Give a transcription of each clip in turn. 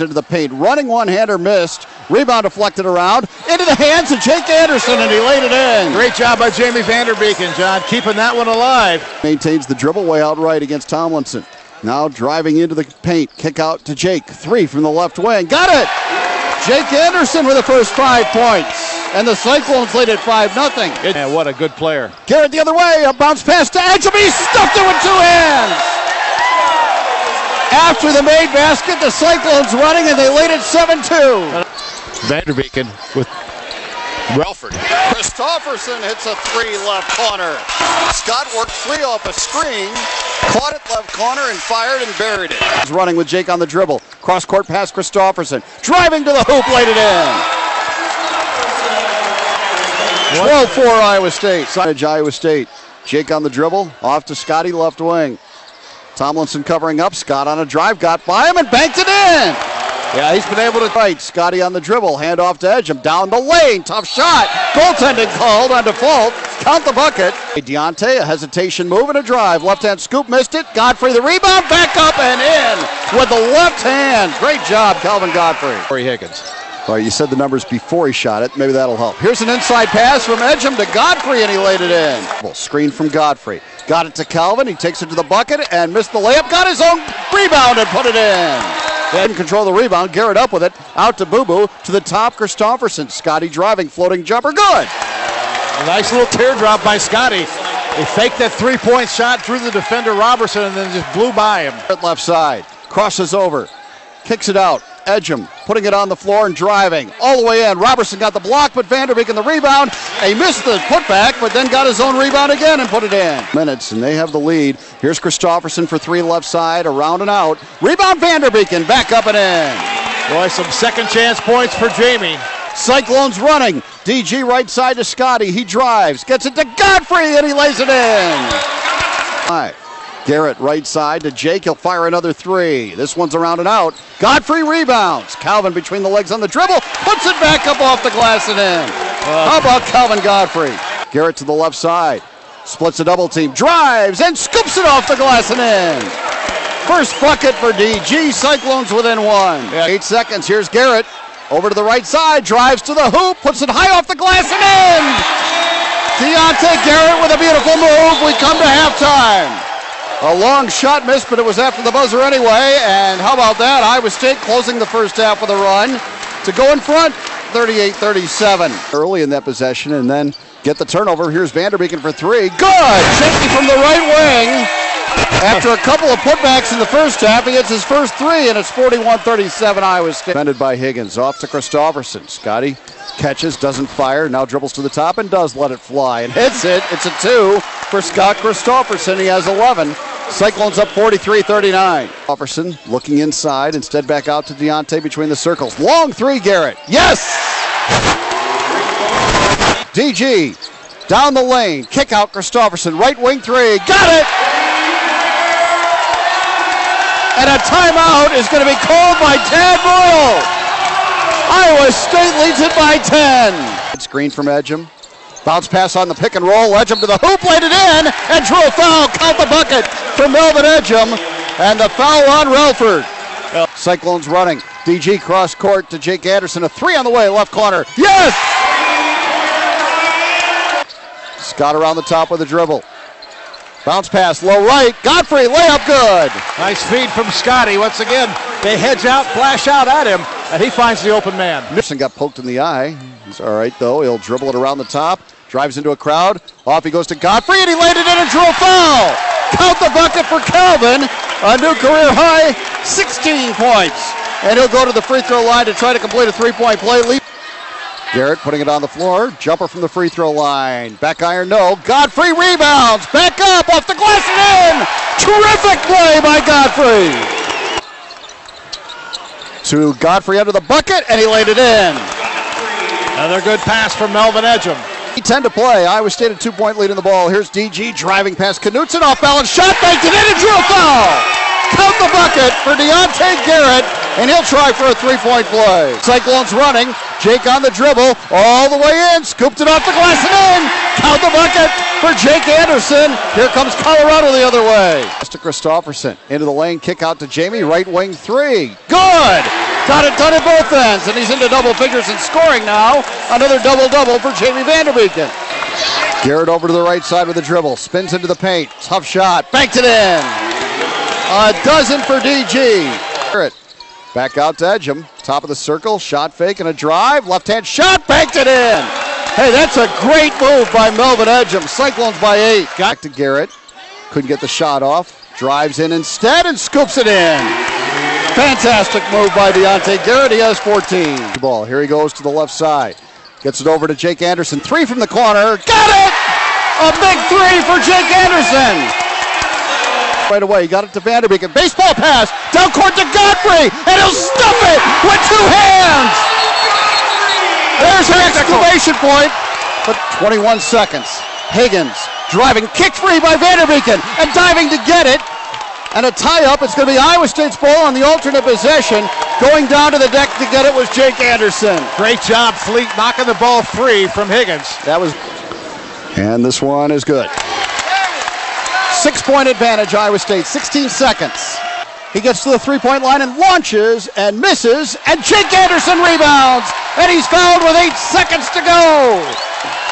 into the paint. Running one hander missed. Rebound deflected around. Into the hands of Jake Anderson, and he laid it in. Great job by Jamie Vanderbeken, John, keeping that one alive. Maintains the dribble way out right against Tomlinson. Now driving into the paint. Kick out to Jake. Three from the left wing. Got it! Jake Anderson with the first five points. And the Cyclones lead at 5 nothing. Man, what a good player. Garrett the other way. A bounce pass to Edgeby. He stuffed it with two hands. After the made basket, the Cyclones running and they lead it 7 2. Vanderbeken with Relphorde. Christopherson hits a three left corner. Scott worked three off a screen, caught it left corner and fired and buried it. He's running with Jake on the dribble. Cross court pass Christopherson. Driving to the hoop, laid it in. 12 4 Iowa State. Signage Iowa State. Jake on the dribble. Off to Scotty, left wing. Tomlinson covering up. Scott on a drive, got by him and banked it in. Yeah, he's been able to fight. Scotty on the dribble, hand off to Ejim, down the lane, tough shot. Goaltending called on Dufault. Count the bucket. Diante, a hesitation move and a drive. Left hand scoop, missed it. Godfrey the rebound, back up and in with the left hand. Great job, Calvin Godfrey. Cory Higgins. Well, you said the numbers before he shot it. Maybe that'll help. Here's an inside pass from Ejim to Godfrey, and he laid it in. Well, screen from Godfrey. Got it to Calvin. He takes it to the bucket and missed the layup. Got his own rebound and put it in. Didn't control the rebound. Garrett up with it. Out to Boo Boo. To the top, Christopherson. Scotty driving. Floating jumper. Good. A nice little teardrop by Scotty. He faked that three point shot through the defender Roberson and then just blew by him. Left side. Crosses over. Kicks it out. Ejim putting it on the floor and driving all the way in. Roberson got the block, but Vanderbeek in the rebound. He missed the putback, but then got his own rebound again and put it in. Minutes, and they have the lead. Here's Christopherson for three left side, around and out. Rebound Vanderbeken, back up and in. Boy, some second chance points for Jamie. Cyclones running. DG right side to Scotty. He drives, gets it to Godfrey, and he lays it in. Garrett right side to Jake. He'll fire another three. This one's around and out. Godfrey rebounds. Calvin between the legs on the dribble. Puts it back up off the glass and in. How about Calvin Godfrey? Garrett to the left side. Splits a double team. Drives and scoops it off the glass and in. First bucket for DG. Cyclones within one. Yeah. Eight seconds. Here's Garrett. Over to the right side. Drives to the hoop. Puts it high off the glass and in. Diante Garrett with a beautiful move. We come to halftime. A long shot missed, but it was after the buzzer anyway. And how about that? Iowa State closing the first half with a run to go in front 38 37. Early in that possession and then get the turnover. Here's Vanderbeken for three. Good! Shaky from the right wing. After a couple of putbacks in the first half, he hits his first three, and it's 41 37 Iowa State. Defended by Higgins. Off to Christopherson. Scotty catches, doesn't fire, now dribbles to the top and does let it fly and hits it. It's a two for Scott Christopherson. He has 11. Cyclones up 43 39. Christopherson looking inside, instead back out to Diante between the circles. Long three, Garrett. Yes! DG down the lane, kick out Christopherson, right wing three. Got it! And a timeout is going to be called by Tad Boyle. Iowa State leads it by 10. Screen from Ejim. Bounce pass on the pick and roll. Ejim to the hoop, laid it in, and drew a foul. Count the bucket for Melvin Ejim. And the foul on Relphorde. Cyclones running. DG cross court to Jake Anderson. A three on the way, left corner. Yes! Scott around the top with a dribble. Bounce pass, low right. Godfrey, layup good. Nice feed from Scotty. Once again, they hedge out, flash out at him, and he finds the open man. Anderson got poked in the eye. He's all right, though. He'll dribble it around the top, drives into a crowd. Off he goes to Godfrey, and he landed in a foul. Count the bucket for Calvin. A new career high, 16 points. And he'll go to the free throw line to try to complete a three point play. Leap. Garrett putting it on the floor. Jumper from the free throw line. Back iron, no. Godfrey rebounds. Back up off the glass and in. Terrific play by Godfrey. To Godfrey under the bucket, and he laid it in. Another good pass from Melvin Ejim. 10 to play. Iowa State a two point lead in the ball. Here's DG driving past Knutson off balance. Shot banked it in and drew a foul. Count the bucket for Diante Garrett, and he'll try for a three point play. Cyclones running. Jake on the dribble, all the way in, scooped it off the glass and in. Count the bucket for Jake Anderson. Here comes Colorado the other way. To Christopherson into the lane, kick out to Jamie, right wing three. Good. Got it done at both ends, and he's into double figures and scoring now. Another double double for Jamie Vanderbeken. Garrett over to the right side with a dribble, spins into the paint, tough shot, banked it in. A dozen for DG. Garrett back out to Ejim, top of the circle, shot fake and a drive, left hand shot, banked it in. Hey, that's a great move by Melvin Ejim. Cyclones by eight. Got to Garrett, couldn't get the shot off, drives in instead and scoops it in. Fantastic move by Diante Garrett. He has 14. Ball. Here he goes to the left side. Gets it over to Jake Anderson. Three from the corner. Got it! A big three for Jake Anderson. Right away, he got it to Vanderbeek. Baseball pass down court to Godfrey, and he'll stuff it with two hands. There's an exclamation point, but 21 seconds. Higgins driving, kick free by Vanderbeken, and diving to get it and a tie-up. It's going to be Iowa State's ball on the alternate possession. Going down to the deck to get it was Jake Anderson. Great job, Fleet, knocking the ball free from Higgins. That was, and this one is good. Six-point advantage, Iowa State. 16 seconds. He gets to the three-point line and launches and misses, and Jake Anderson rebounds, and he's fouled with eight seconds to go.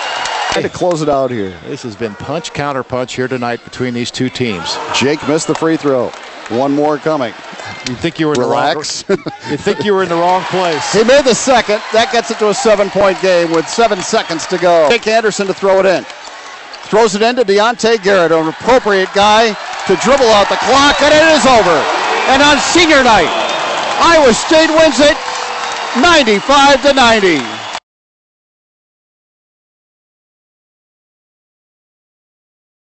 Trying to close it out here. This has been punch counter punch here tonight between these two teams. Jake missed the free throw. One more coming. You think you were in Relax. the wrong? you think you were in the wrong place? He made the second. That gets it to a seven-point game with seven seconds to go. Jake Anderson to throw it in. Throws it into Diante Garrett, an appropriate guy to dribble out the clock, and it is over. And on senior night, Iowa State wins it 95 to 90.